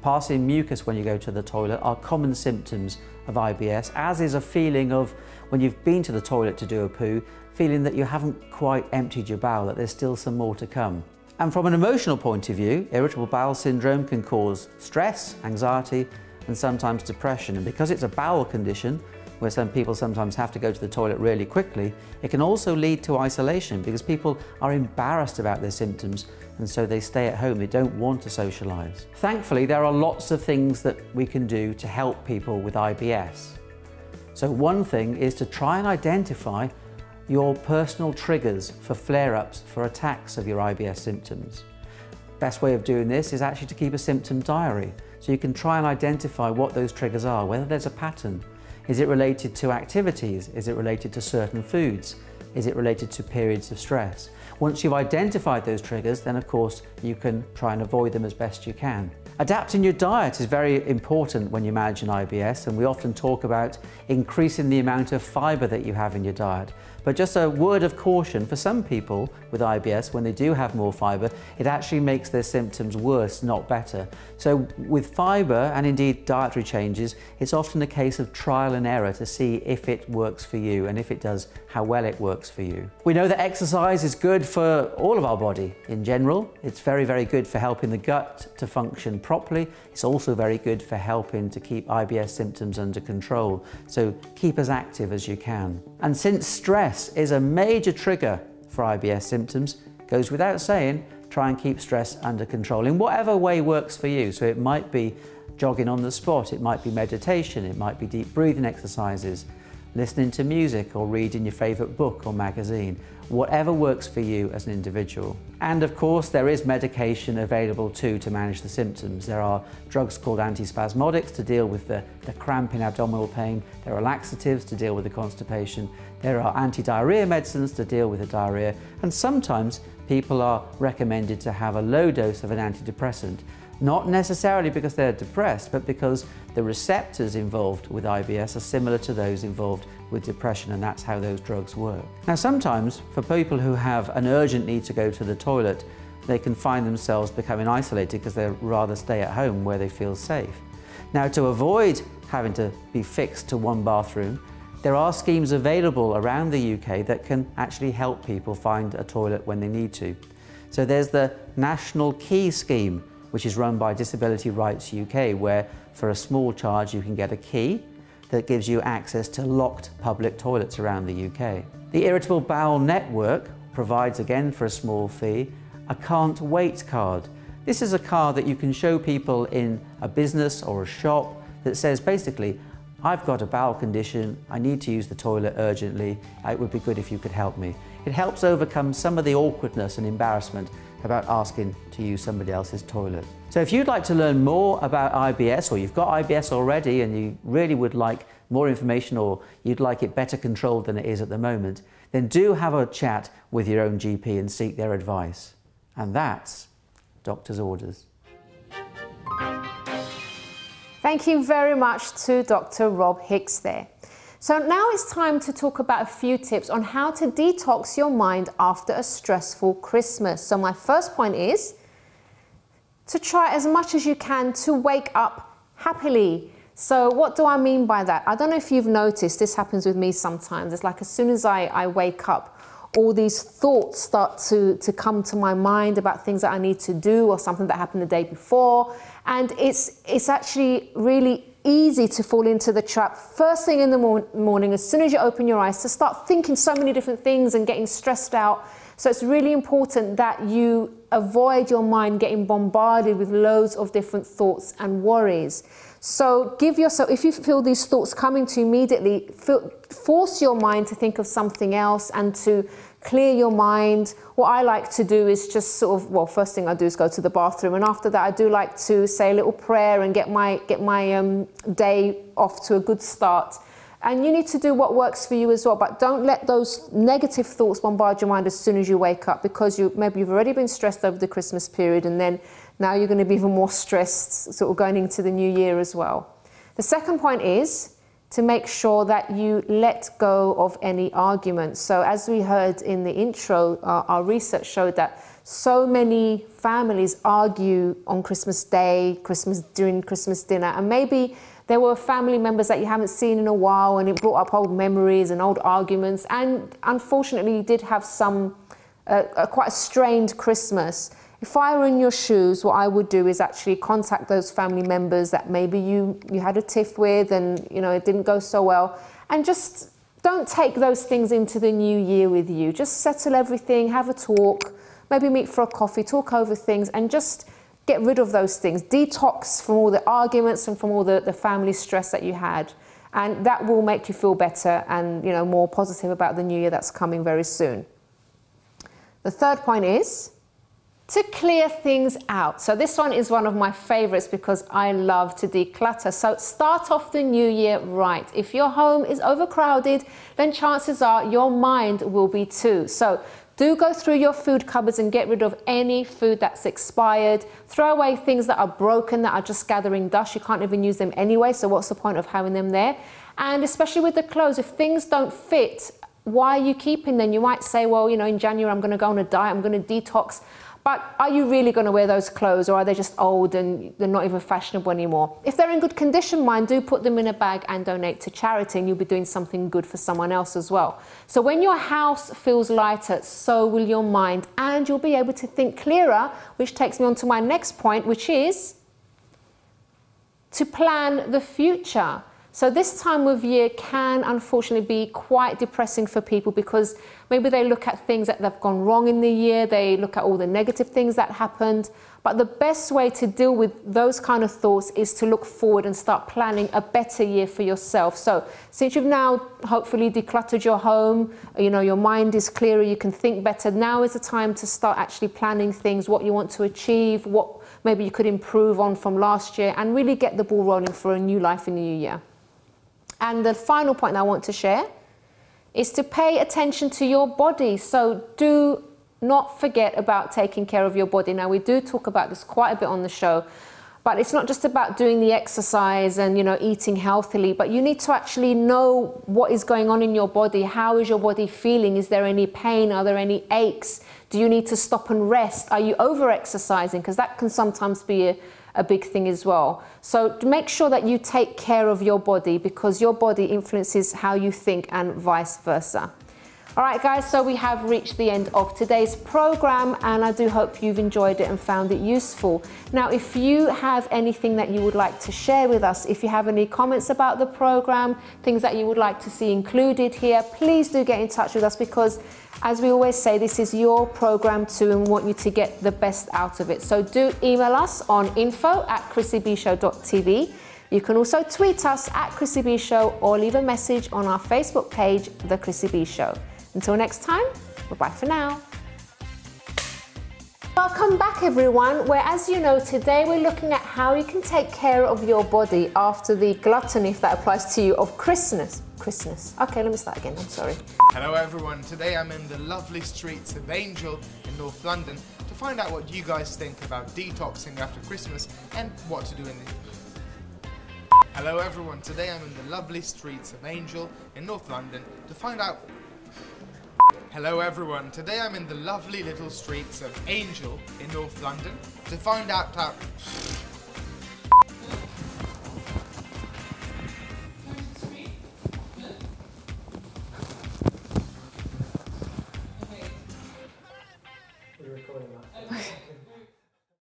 Speaker 12: passing mucus when you go to the toilet are common symptoms of IBS, as is a feeling of when you've been to the toilet to do a poo, feeling that you haven't quite emptied your bowel, that there's still some more to come. And from an emotional point of view, irritable bowel syndrome can cause stress, anxiety, and sometimes depression. And because it's a bowel condition, where some people sometimes have to go to the toilet really quickly, it can also lead to isolation because people are embarrassed about their symptoms and so they stay at home, they don't want to socialise. Thankfully, there are lots of things that we can do to help people with IBS. So one thing is to try and identify your personal triggers for flare-ups, for attacks of your IBS symptoms. Best way of doing this is actually to keep a symptom diary. So you can try and identify what those triggers are, whether there's a pattern. Is it related to activities? Is it related to certain foods? Is it related to periods of stress? Once you've identified those triggers, then of course you can try and avoid them as best you can. Adapting your diet is very important when you manage an IBS and we often talk about increasing the amount of fibre that you have in your diet. But just a word of caution, for some people with IBS, when they do have more fibre, it actually makes their symptoms worse, not better. So with fibre and indeed dietary changes, it's often a case of trial and error to see if it works for you and if it does, how well it works for you. We know that exercise is good for all of our body in general. It's very, very good for helping the gut to function properly. It's also very good for helping to keep IBS symptoms under control. So keep as active as you can. And since stress stress is a major trigger for IBS symptoms. Goes without saying, try and keep stress under control in whatever way works for you. So it might be jogging on the spot, it might be meditation, it might be deep breathing exercises, listening to music or reading your favourite book or magazine, whatever works for you as an individual. And of course, there is medication available too to manage the symptoms. There are drugs called antispasmodics to deal with the, the cramp in abdominal pain. There are laxatives to deal with the constipation. There are anti-diarrhea medicines to deal with the diarrhea. And sometimes people are recommended to have a low dose of an antidepressant not necessarily because they're depressed, but because the receptors involved with IBS are similar to those involved with depression, and that's how those drugs work. Now, sometimes for people who have an urgent need to go to the toilet, they can find themselves becoming isolated because they'd rather stay at home where they feel safe. Now, to avoid having to be fixed to one bathroom, there are schemes available around the UK that can actually help people find a toilet when they need to. So there's the National Key Scheme, which is run by Disability Rights UK, where for a small charge you can get a key that gives you access to locked public toilets around the UK. The Irritable Bowel Network provides, again for a small fee, a can't wait card. This is a card that you can show people in a business or a shop that says basically, I've got a bowel condition, I need to use the toilet urgently, it would be good if you could help me. It helps overcome some of the awkwardness and embarrassment about asking to use somebody else's toilet. So if you'd like to learn more about IBS or you've got IBS already and you really would like more information or you'd like it better controlled than it is at the moment, then do have a chat with your own GP and seek their advice. And that's doctor's orders.
Speaker 1: Thank you very much to Dr. Rob Hicks there. So now it's time to talk about a few tips on how to detox your mind after a stressful Christmas. So my first point is to try as much as you can to wake up happily. So what do I mean by that? I don't know if you've noticed, this happens with me sometimes. It's like as soon as I, I wake up, all these thoughts start to, to come to my mind about things that I need to do or something that happened the day before. And it's, it's actually really easy to fall into the trap first thing in the mor- morning, as soon as you open your eyes, to start thinking so many different things and getting stressed out. So it's really important that you avoid your mind getting bombarded with loads of different thoughts and worries. So give yourself, if you feel these thoughts coming to you immediately, feel, force your mind to think of something else and to clear your mind. What I like to do is just sort of, well, first thing I do is go to the bathroom, and after that, I do like to say a little prayer and get my get my um, day off to a good start. And you need to do what works for you as well, but don't let those negative thoughts bombard your mind as soon as you wake up, because you maybe you've already been stressed over the Christmas period, and then now you're going to be even more stressed, sort of going into the new year as well. The second point is to make sure that you let go of any arguments. So, as we heard in the intro, uh, our research showed that so many families argue on Christmas Day, Christmas during Christmas dinner, and maybe there were family members that you haven't seen in a while, and it brought up old memories and old arguments. And unfortunately, you did have some uh, quite a strained Christmas. If I were in your shoes, what I would do is actually contact those family members that maybe you, you had a tiff with and you know it didn't go so well and just don't take those things into the new year with you. Just settle everything, have a talk, maybe meet for a coffee, talk over things and just get rid of those things. Detox from all the arguments and from all the, the family stress that you had. And that will make you feel better and you know more positive about the new year that's coming very soon. The third point is to clear things out. So this one is one of my favorites because I love to declutter. So start off the new year right. If your home is overcrowded, then chances are your mind will be too. So do go through your food cupboards and get rid of any food that's expired. Throw away things that are broken, that are just gathering dust. You can't even use them anyway, so what's the point of having them there? And especially with the clothes, if things don't fit, why are you keeping them? You might say, well, you know, in January I'm going to go on a diet, I'm going to detox. But are you really going to wear those clothes or are they just old and they're not even fashionable anymore? If they're in good condition, mind, do put them in a bag and donate to charity and you'll be doing something good for someone else as well. So when your house feels lighter, so will your mind and you'll be able to think clearer, which takes me on to my next point, which is to plan the future. So this time of year can unfortunately be quite depressing for people because maybe they look at things that have gone wrong in the year, they look at all the negative things that happened. But the best way to deal with those kind of thoughts is to look forward and start planning a better year for yourself. So since you've now hopefully decluttered your home, you know, your mind is clearer, you can think better. Now is the time to start actually planning things, what you want to achieve, what maybe you could improve on from last year and really get the ball rolling for a new life in the new year. And the final point I want to share is to pay attention to your body. So do not forget about taking care of your body. Now, we do talk about this quite a bit on the show, but it's not just about doing the exercise and, you know, eating healthily, but you need to actually know what is going on in your body. How is your body feeling? Is there any pain? Are there any aches? Do you need to stop and rest? Are you over exercising? Because that can sometimes be a, a big thing as well. So make sure that you take care of your body because your body influences how you think and vice versa. All right, guys, so we have reached the end of today's program, and I do hope you've enjoyed it and found it useful. Now, if you have anything that you would like to share with us, if you have any comments about the program, things that you would like to see included here, please do get in touch with us because as we always say, this is your program too and we want you to get the best out of it. So do email us on info at chrissybshow.tv. You can also tweet us at Chrissy B Show or leave a message on our Facebook page, The Chrissy B Show. Until next time, bye bye for now. Welcome back everyone, where as you know, today we're looking at how you can take care of your body after the gluttony, if that applies to you, of Christmas. Christmas. Okay, let me start again, I'm sorry.
Speaker 6: Hello everyone, today I'm in the lovely streets of Angel in North London to find out what you guys think about detoxing after Christmas and what to do in the... Hello everyone, today I'm in the lovely streets of Angel in North London to find out Hello everyone, today I'm in the lovely little streets of Angel in North London to find out how...